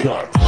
cut.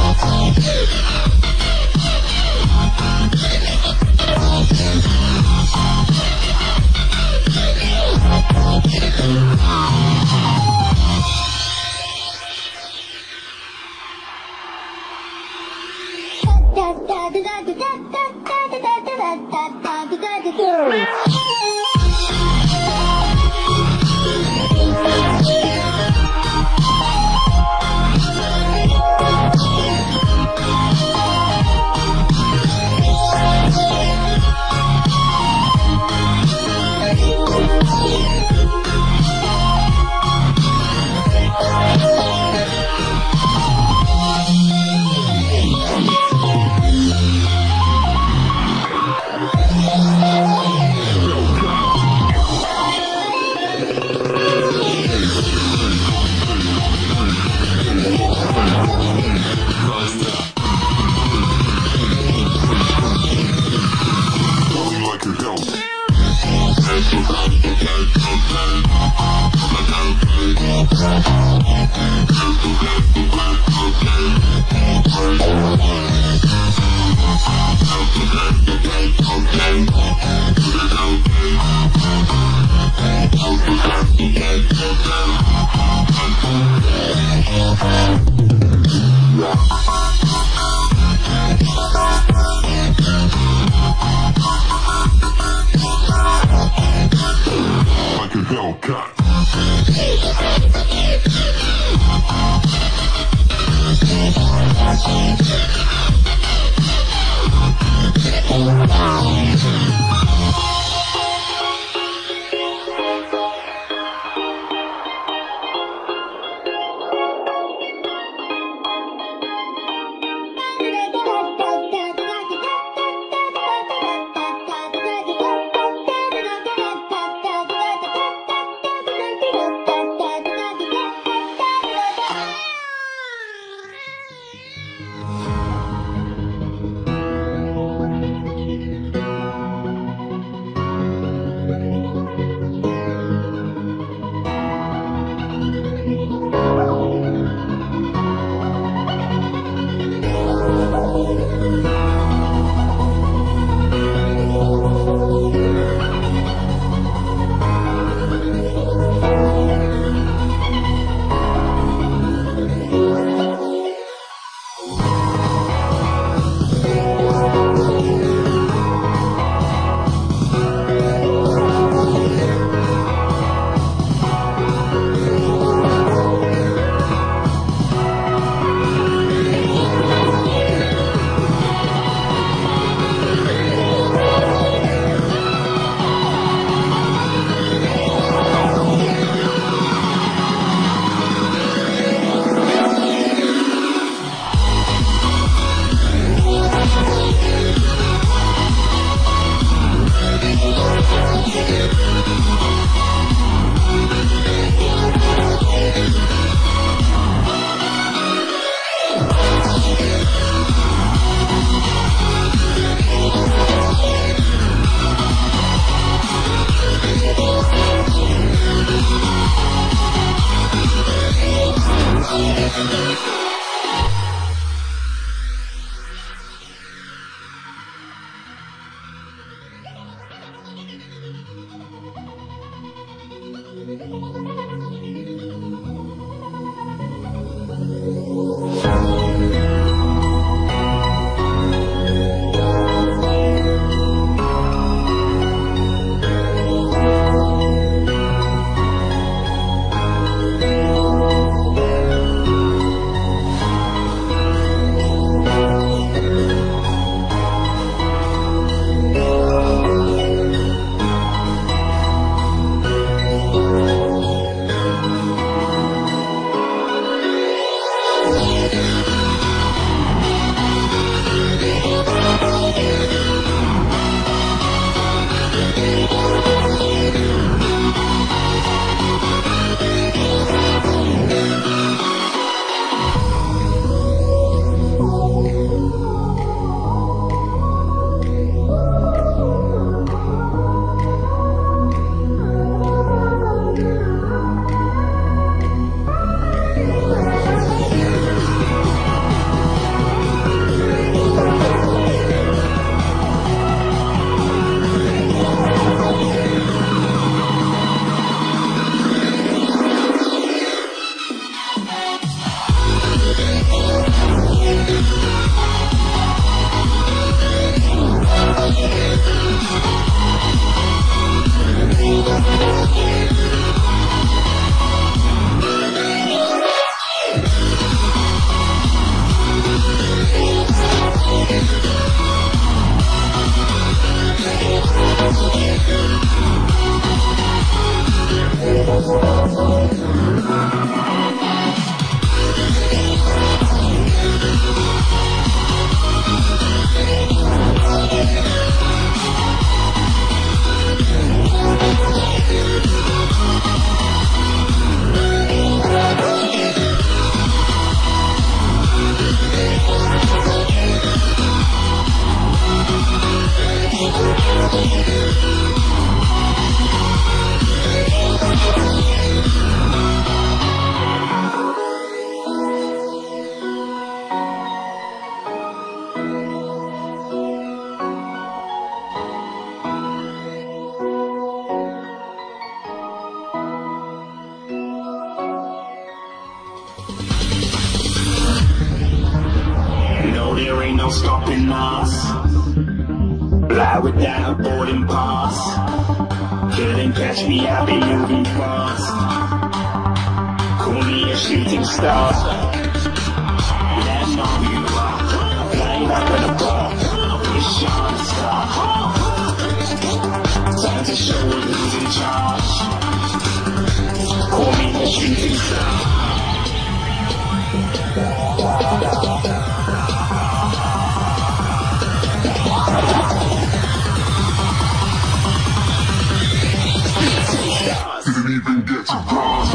moving fast. Call me a shooting star. Let on you are. Flying up in a bar. Wish on a star. Time to show who's in charge. Call me a shooting star. even get to rise.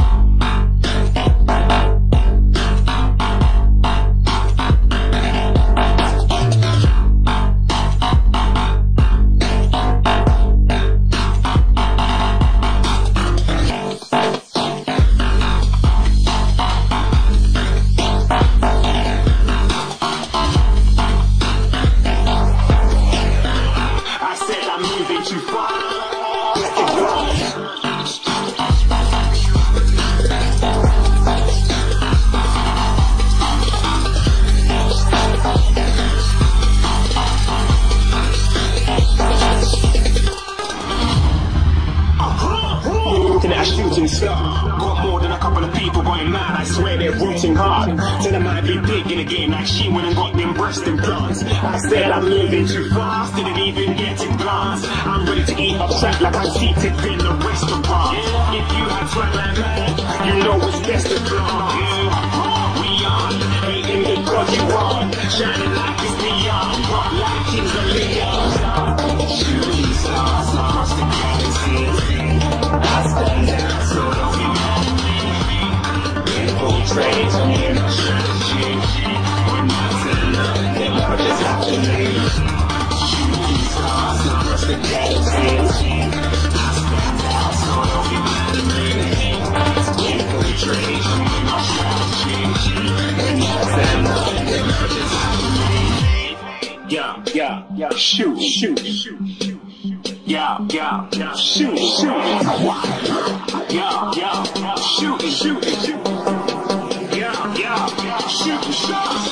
shoot your shot.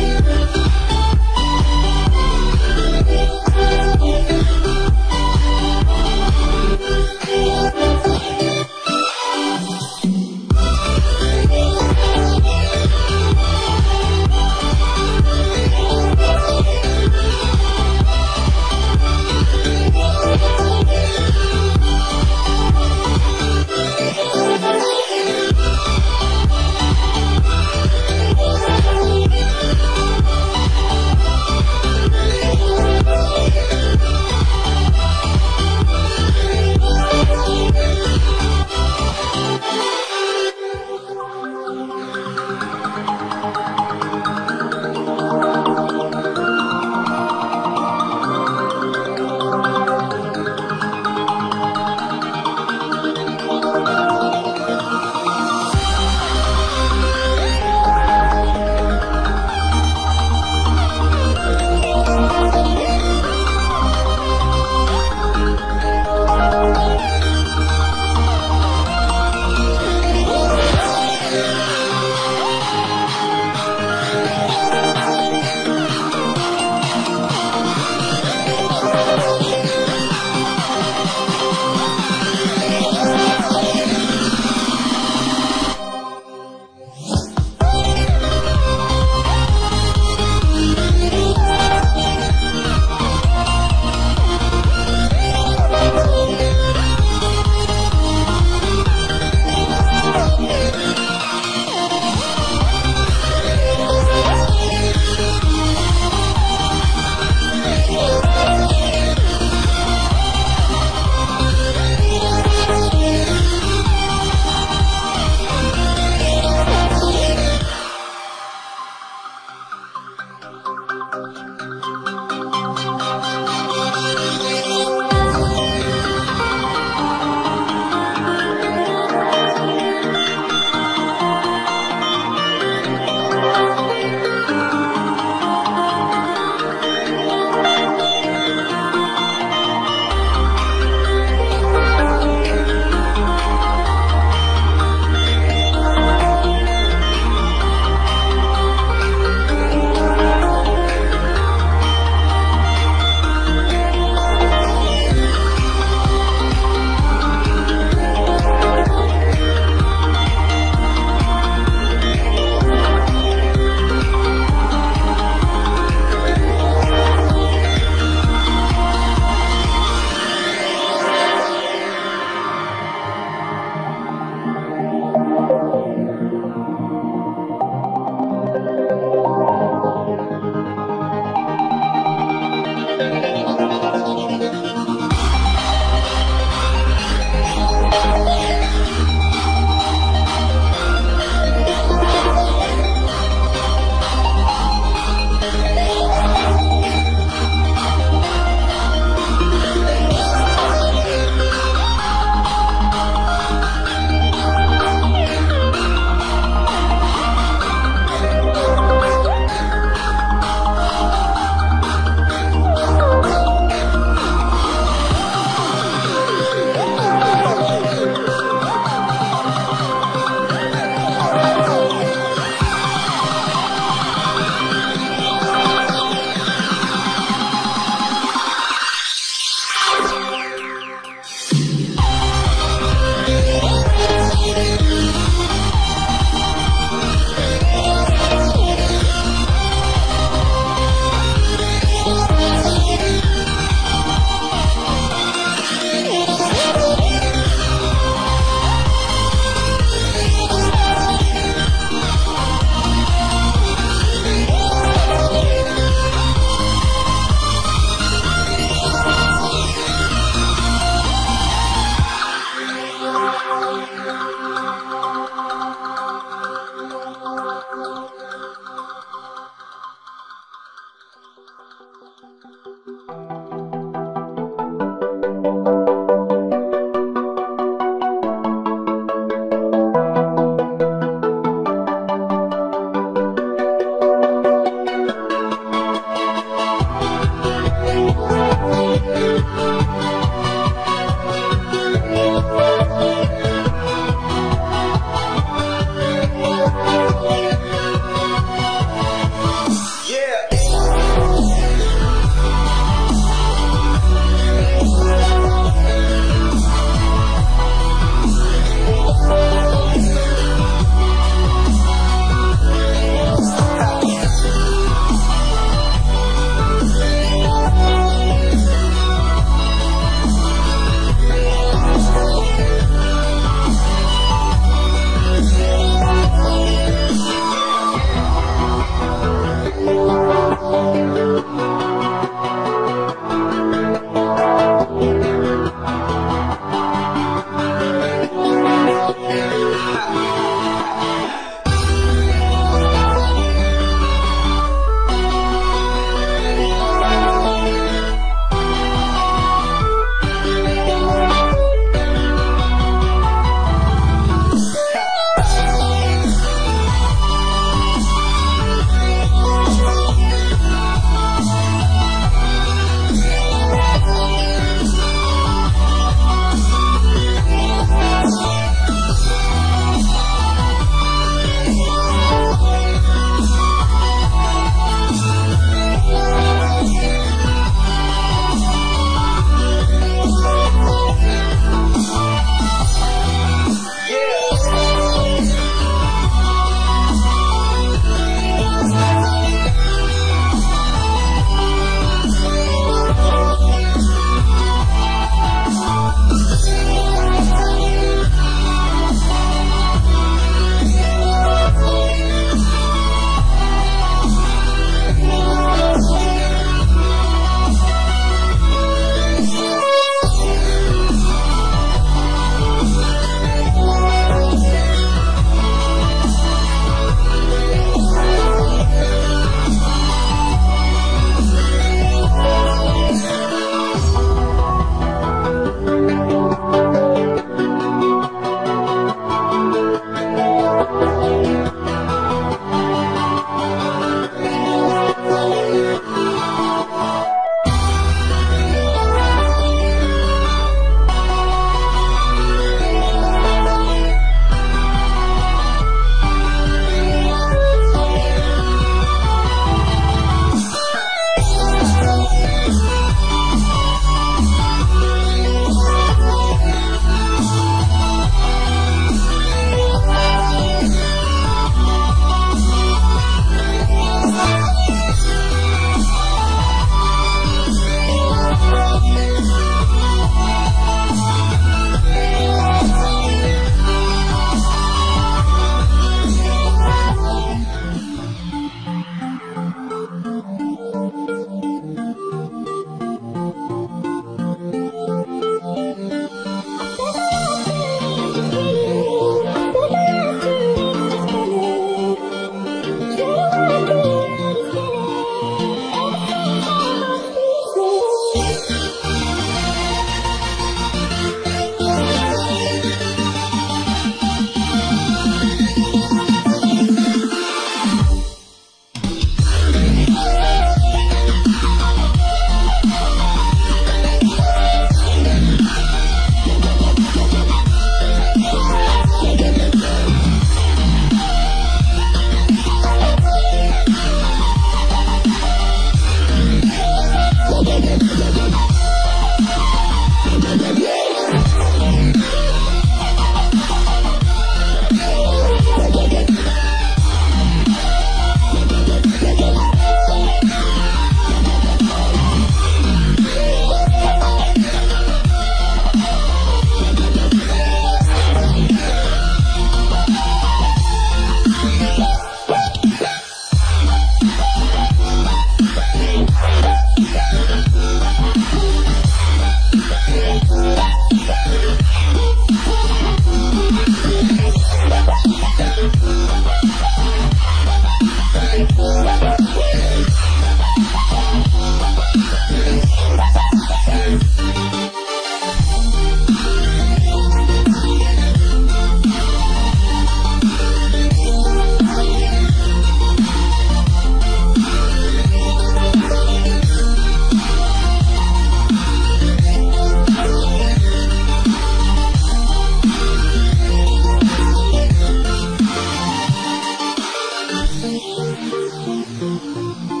Música